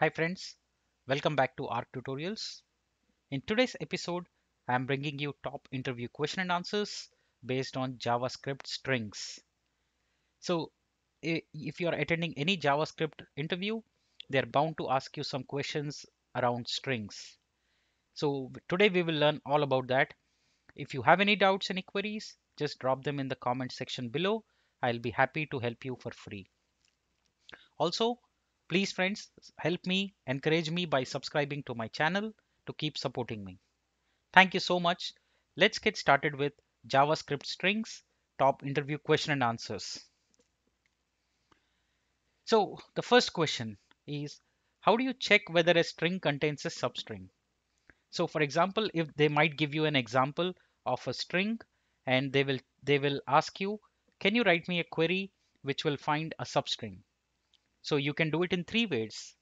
Hi friends, welcome back to ARC Tutorials. In today's episode, I am bringing you top interview question and answers based on JavaScript strings. So if you are attending any JavaScript interview, they're bound to ask you some questions around strings. So today we will learn all about that. If you have any doubts, any queries, just drop them in the comment section below. I'll be happy to help you for free. Also, Please friends, help me, encourage me by subscribing to my channel to keep supporting me. Thank you so much. Let's get started with JavaScript strings, top interview question and answers. So the first question is, how do you check whether a string contains a substring? So for example, if they might give you an example of a string and they will they will ask you, can you write me a query which will find a substring? So you can do it in three ways.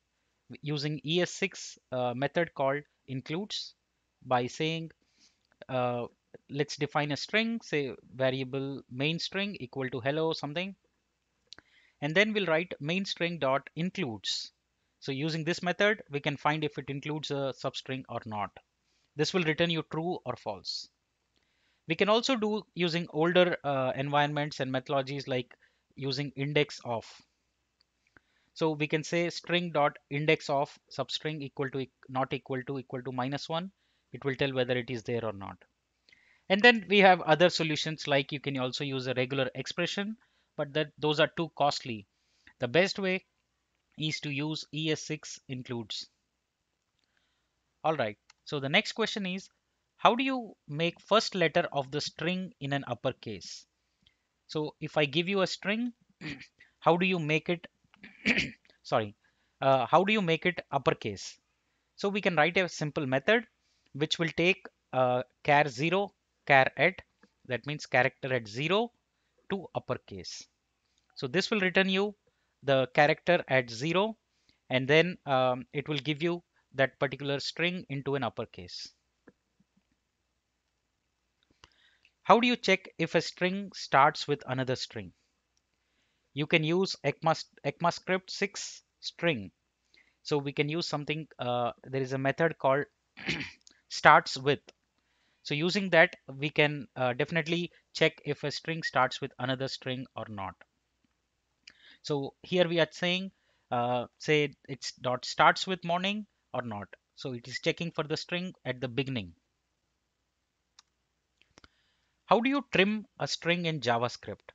Using ES6 uh, method called includes by saying uh, let's define a string say variable main string equal to hello something. And then we'll write main string dot includes. So using this method we can find if it includes a substring or not. This will return you true or false. We can also do using older uh, environments and methodologies like using index of so we can say string dot index of substring equal to not equal to equal to minus one. It will tell whether it is there or not. And then we have other solutions like you can also use a regular expression, but that those are too costly. The best way is to use ES6 includes. All right. So the next question is, how do you make first letter of the string in an uppercase? So if I give you a string, how do you make it sorry. Uh, how do you make it uppercase? So we can write a simple method which will take uh, char 0 char at that means character at 0 to uppercase. So this will return you the character at 0 and then um, it will give you that particular string into an uppercase. How do you check if a string starts with another string you can use ECMAScript ECMAScript 6 string. So we can use something, uh, there is a method called starts with. So using that, we can uh, definitely check if a string starts with another string or not. So here we are saying, uh, say it's dot starts with morning or not. So it is checking for the string at the beginning. How do you trim a string in JavaScript?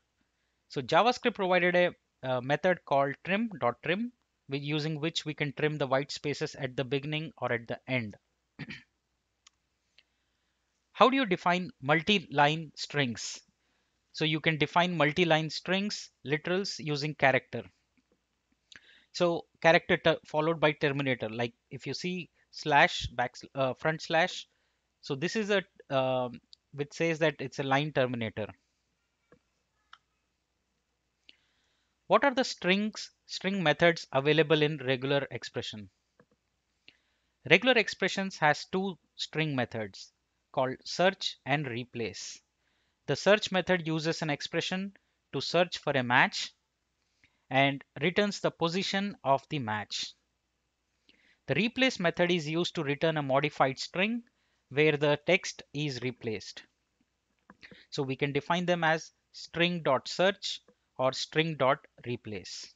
So JavaScript provided a, a method called trim.trim using which we can trim the white spaces at the beginning or at the end. How do you define multi-line strings? So you can define multi-line strings, literals using character. So character followed by terminator, like if you see slash back uh, front slash. So this is a uh, which says that it's a line terminator. What are the strings string methods available in regular expression? Regular expressions has two string methods called search and replace. The search method uses an expression to search for a match and returns the position of the match. The replace method is used to return a modified string where the text is replaced. So we can define them as string.search or string dot replace.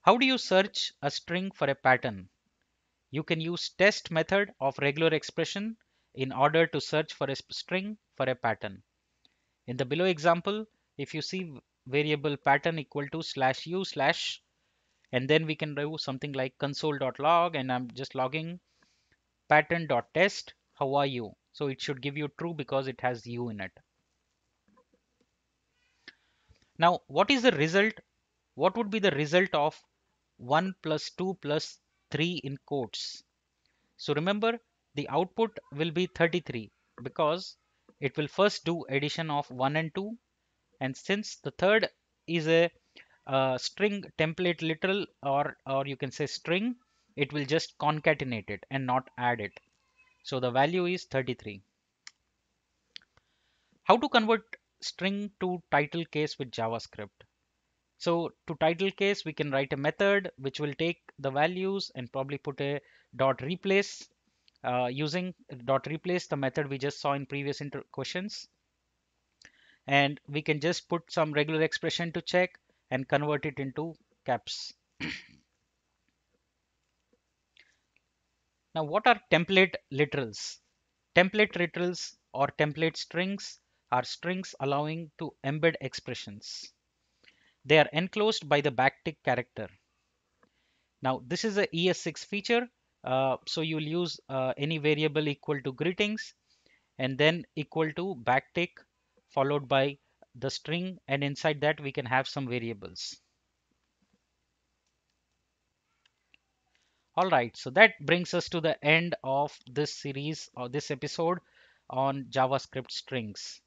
How do you search a string for a pattern? You can use test method of regular expression in order to search for a string for a pattern. In the below example, if you see variable pattern equal to slash u slash and then we can do something like console.log and I'm just logging pattern.test how are you so it should give you true because it has u in it now, what is the result? What would be the result of 1 plus 2 plus 3 in quotes? So remember, the output will be 33 because it will first do addition of 1 and 2. And since the third is a string template literal or, or you can say string, it will just concatenate it and not add it. So the value is 33. How to convert string to title case with JavaScript. So to title case, we can write a method which will take the values and probably put a dot replace uh, using dot replace the method we just saw in previous questions. And we can just put some regular expression to check and convert it into caps. now what are template literals? Template literals or template strings are strings allowing to embed expressions. They are enclosed by the backtick character. Now this is a ES6 feature. Uh, so you'll use uh, any variable equal to greetings and then equal to backtick followed by the string and inside that we can have some variables. All right, so that brings us to the end of this series or this episode on JavaScript strings.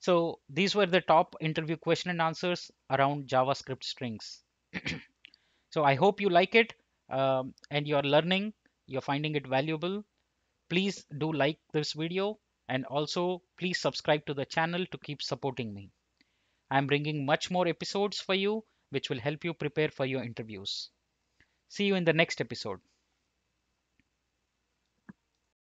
So these were the top interview question and answers around JavaScript strings. so I hope you like it um, and you're learning, you're finding it valuable. Please do like this video and also please subscribe to the channel to keep supporting me. I'm bringing much more episodes for you which will help you prepare for your interviews. See you in the next episode.